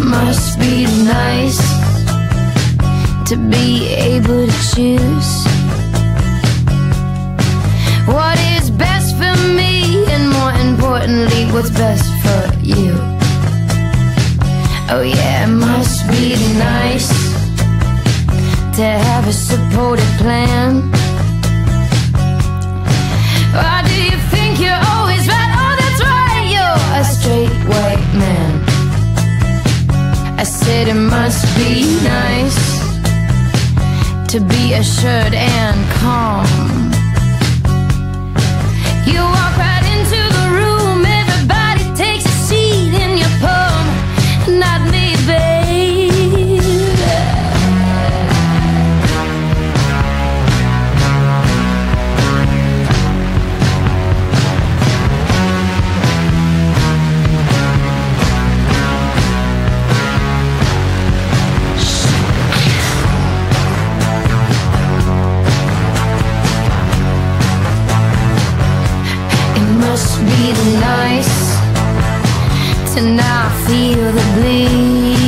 nice to be able to choose what is best for me, and more importantly, what's best for you. Oh, yeah, it must be nice to have a supported plan. Why do must be nice to be assured and calm. To I feel the bleed.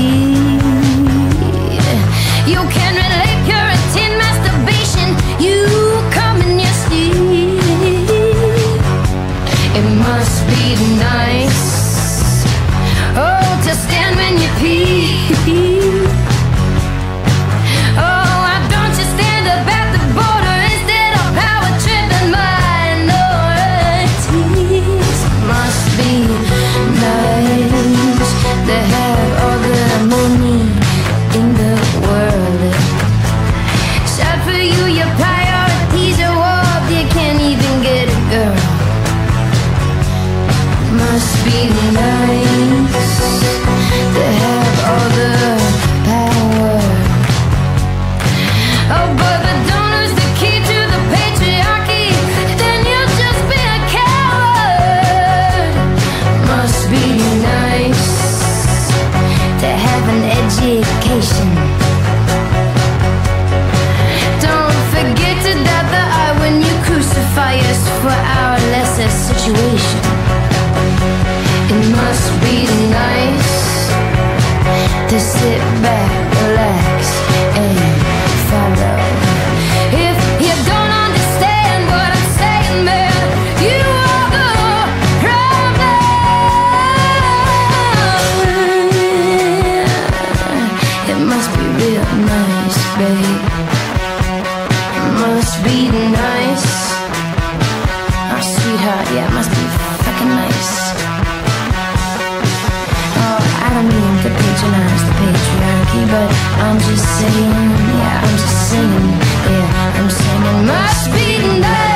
Education. nice, babe. Must be nice. Our sweetheart, yeah, must be fucking nice. Oh, I don't mean to patronize the patriarchy, but I'm just saying, yeah, I'm just saying, yeah, I'm saying, must be nice.